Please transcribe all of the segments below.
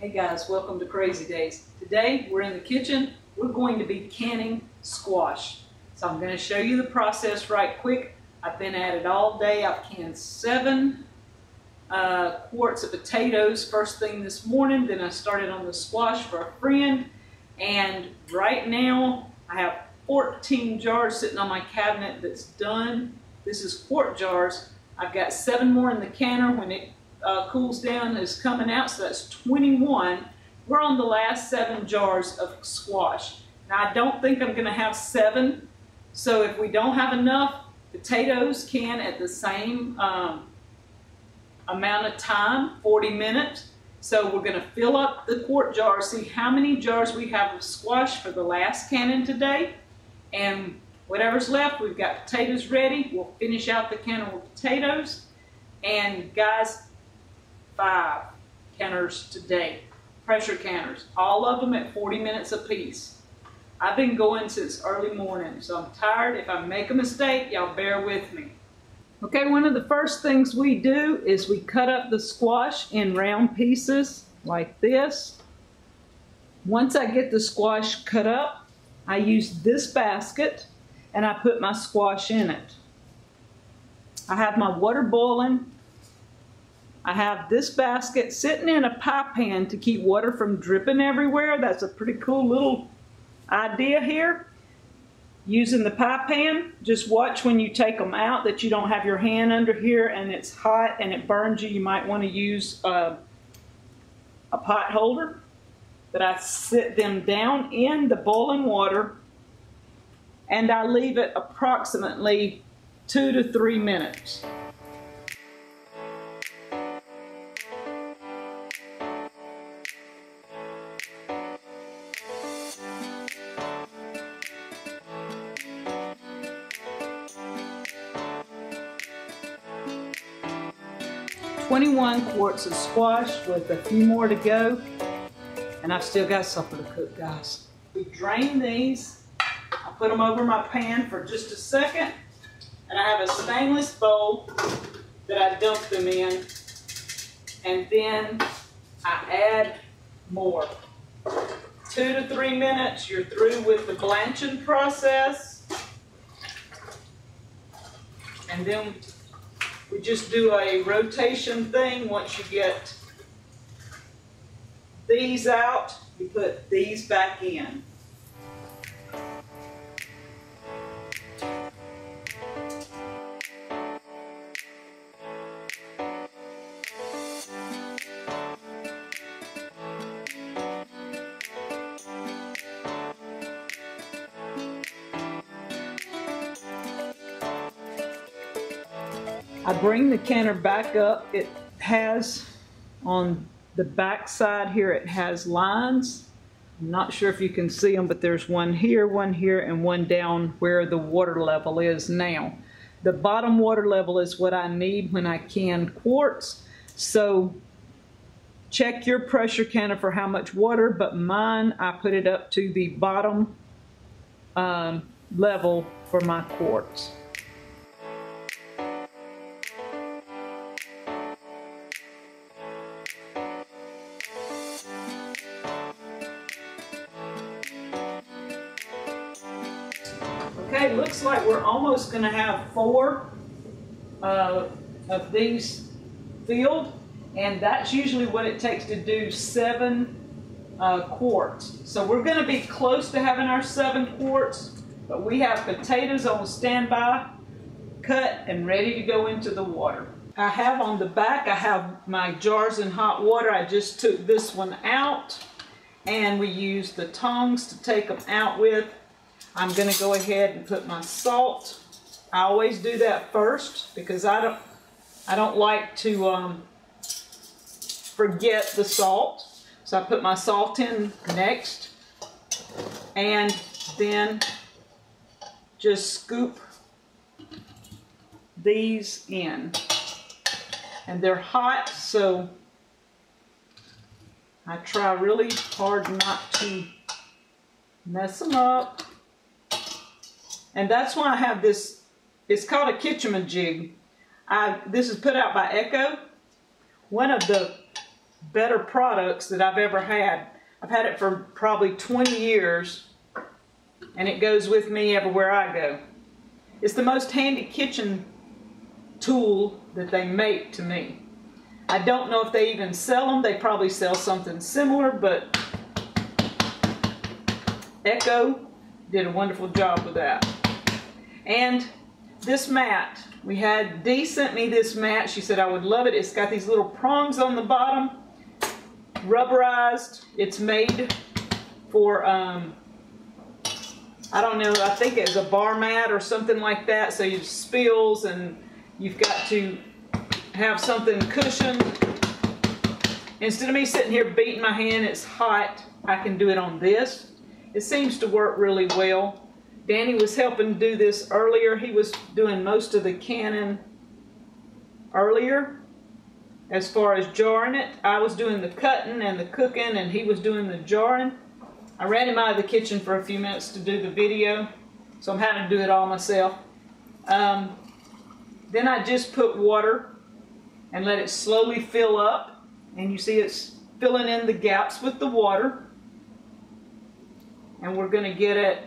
Hey guys, welcome to Crazy Dazes. Today we're in the kitchen. We're going to be canning squash. So I'm going to show you the process right quick. I've been at it all day. I've canned seven uh, quarts of potatoes first thing this morning. Then I started on the squash for a friend. And right now I have 14 jars sitting on my cabinet that's done. This is quart jars. I've got seven more in the canner. When it uh, cools down is coming out, so that's 21. We're on the last seven jars of squash. Now I don't think I'm gonna have seven, so if we don't have enough, potatoes can at the same um, amount of time, 40 minutes. So we're gonna fill up the quart jar, see how many jars we have of squash for the last canning today. And whatever's left, we've got potatoes ready. We'll finish out the canner with potatoes. And guys, five canners today, pressure canners, all of them at 40 minutes apiece. I've been going since early morning, so I'm tired. If I make a mistake, y'all bear with me. Okay, one of the first things we do is we cut up the squash in round pieces like this. Once I get the squash cut up, I use this basket and I put my squash in it. I have my water boiling I have this basket sitting in a pie pan to keep water from dripping everywhere. That's a pretty cool little idea here. Using the pie pan, just watch when you take them out that you don't have your hand under here and it's hot and it burns you. You might want to use a, a pot holder. that I sit them down in the boiling water and I leave it approximately two to three minutes. 21 quarts of squash with a few more to go. And I've still got supper to cook, guys. We drain these. I put them over my pan for just a second. And I have a stainless bowl that I dump them in. And then I add more. Two to three minutes, you're through with the blanching process. And then we just do a rotation thing. Once you get these out, you put these back in. Bring the canner back up. It has on the back side here, it has lines. I'm not sure if you can see them, but there's one here, one here, and one down where the water level is now. The bottom water level is what I need when I can quarts. So check your pressure canner for how much water, but mine, I put it up to the bottom um, level for my quarts. Okay, looks like we're almost going to have four uh, of these filled, and that's usually what it takes to do seven uh, quarts. So we're going to be close to having our seven quarts, but we have potatoes on standby, cut and ready to go into the water. I have on the back, I have my jars in hot water. I just took this one out, and we use the tongs to take them out with. I'm going to go ahead and put my salt. I always do that first because I don't I don't like to um, forget the salt. So I put my salt in next and then just scoop these in. And they're hot, so I try really hard not to mess them up. And that's why I have this, it's called a Kitchamajig. I, this is put out by Ekco. One of the better products that I've ever had. I've had it for probably 20 years and it goes with me everywhere I go. It's the most handy kitchen tool that they make to me. I don't know if they even sell them. They probably sell something similar, but Ekco did a wonderful job with that. And this mat, we had Dee sent me this mat. She said I would love it. It's got these little prongs on the bottom, rubberized. It's made for, um, I don't know, I think it's a bar mat or something like that. So you spills and you've got to have something cushioned. Instead of me sitting here beating my hand, it's hot, I can do it on this. It seems to work really well. Danny was helping do this earlier. He was doing most of the canning earlier as far as jarring it. I was doing the cutting and the cooking and he was doing the jarring. I ran him out of the kitchen for a few minutes to do the video, so I'm having to do it all myself. Um, then I just put water and let it slowly fill up. And you see it's filling in the gaps with the water and we're going to get it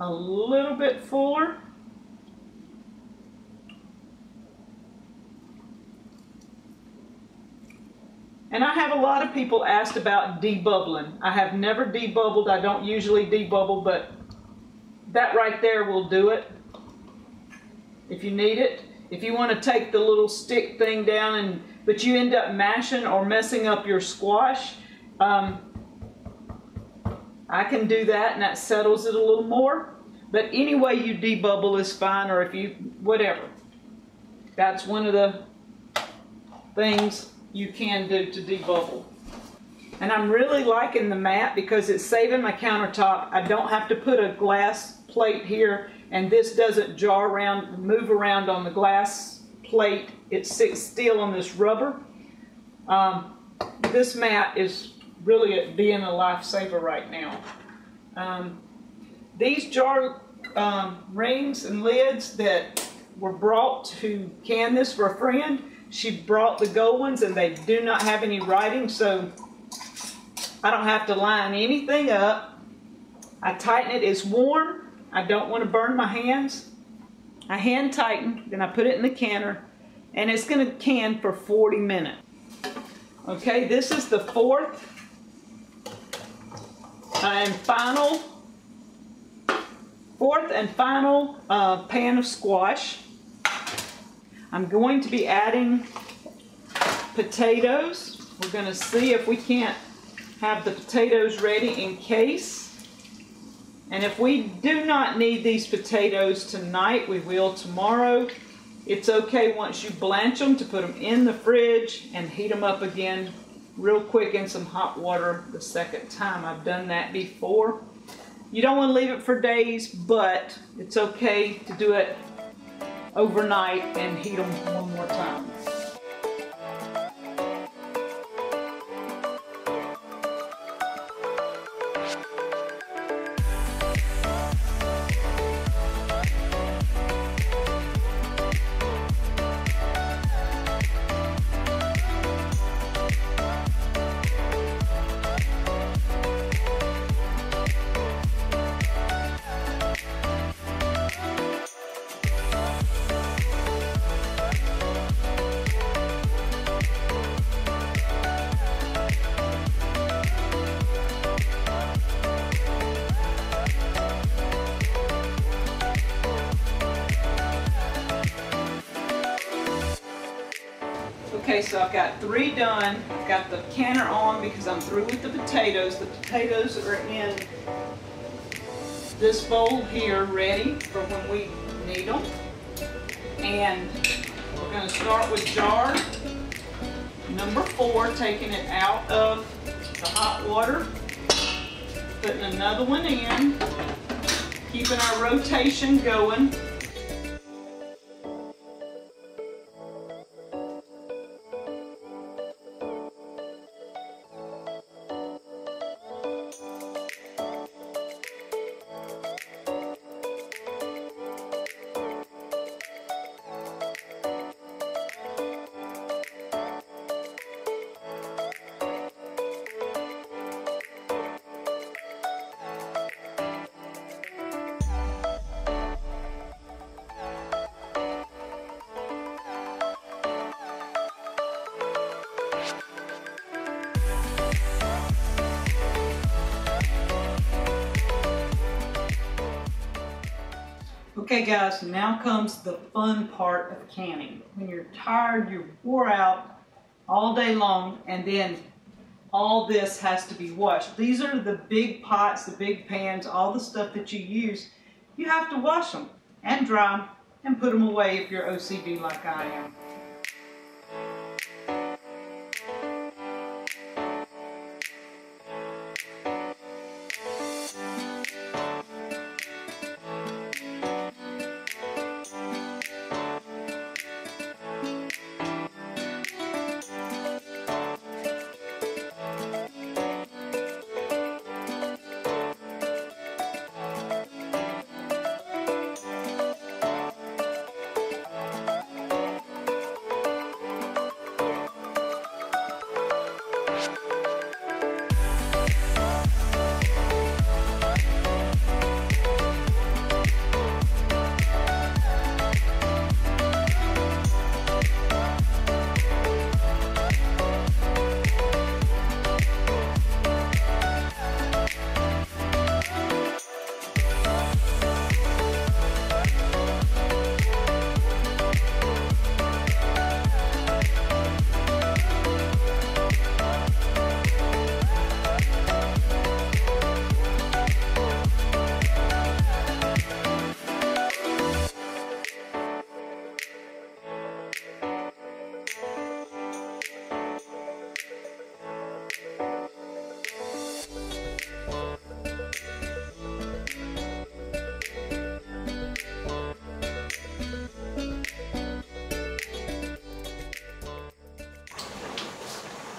a little bit fuller. And I have a lot of people asked about debubbling. I have never debubbled. I don't usually debubble, but that right there will do it if you need it. If you want to take the little stick thing down and but you end up mashing or messing up your squash, um, I can do that and that settles it a little more. But any way you debubble is fine or if you, whatever. That's one of the things you can do to debubble. And I'm really liking the mat because it's saving my countertop. I don't have to put a glass plate here and this doesn't jar around, move around on the glass plate. It sits still on this rubber. Um, this mat is really being a lifesaver right now. Um, these jar um, rings and lids that were brought to can this for a friend, she brought the gold ones and they do not have any writing, so I don't have to line anything up. I tighten it, it's warm. I don't want to burn my hands. I hand tighten, then I put it in the canner, and it's going to can for 40 minutes. Okay, this is the fourth and final, fourth and final uh, pan of squash. I'm going to be adding potatoes. We're going to see if we can't have the potatoes ready in case. And if we do not need these potatoes tonight, we will tomorrow. It's okay once you blanch them to put them in the fridge and heat them up again real quick in some hot water the second time. I've done that before. You don't want to leave it for days, but it's okay to do it overnight and heat them one more time. Okay, so I've got three done. I've got the canner on because I'm through with the potatoes. The potatoes are in this bowl here ready for when we need them. And we're going to start with jar number four, taking it out of the hot water, putting another one in, keeping our rotation going. Okay guys, now comes the fun part of canning. When you're tired, you're wore out all day long, and then all this has to be washed. These are the big pots, the big pans, all the stuff that you use. You have to wash them and dry them and put them away if you're OCD like I am.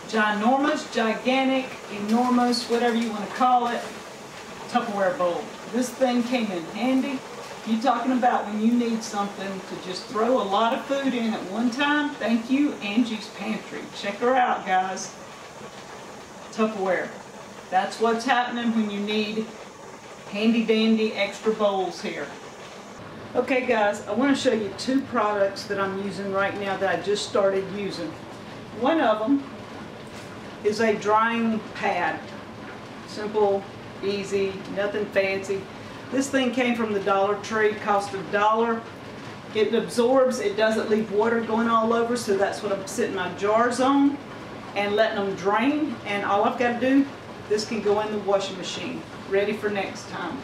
Ginormous, gigantic, enormous, whatever you want to call it, Tupperware bowl. This thing came in handy. You're talking about when you need something to just throw a lot of food in at one time? Thank you, Angie's Pantry. Check her out, guys. Tupperware. That's what's happening when you need handy dandy extra bowls here. Okay guys, I want to show you two products that I'm using right now that I just started using. One of them is a drying pad. Simple, easy, nothing fancy. This thing came from the Dollar Tree, cost a dollar. It absorbs, it doesn't leave water going all over, so that's what I'm sitting my jars on and letting them drain. And all I've got to do, this can go in the washing machine, ready for next time.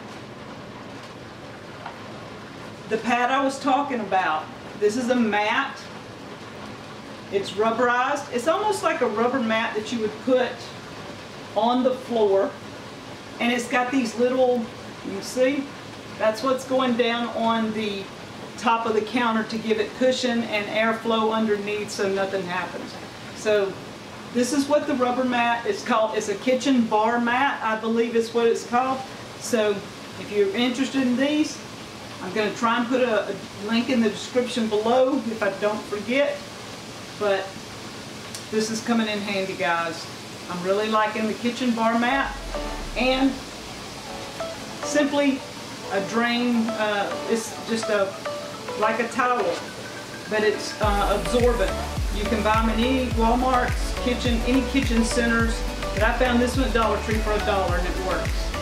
The pad I was talking about, this is a mat it's rubberized. It's almost like a rubber mat that you would put on the floor. And it's got these little, you see, that's what's going down on the top of the counter to give it cushion and airflow underneath so nothing happens. So this is what the rubber mat is called. It's a kitchen bar mat, I believe is what it's called. So if you're interested in these, I'm going to try and put a, a link in the description below if I don't forget. But this is coming in handy, guys. I'm really liking the kitchen bar mat and simply a drain, uh, it's just a like a towel, but it's uh, absorbent. You can buy them in any Walmart's, kitchen, any kitchen centers, but I found this one at Dollar Tree for a dollar and it works.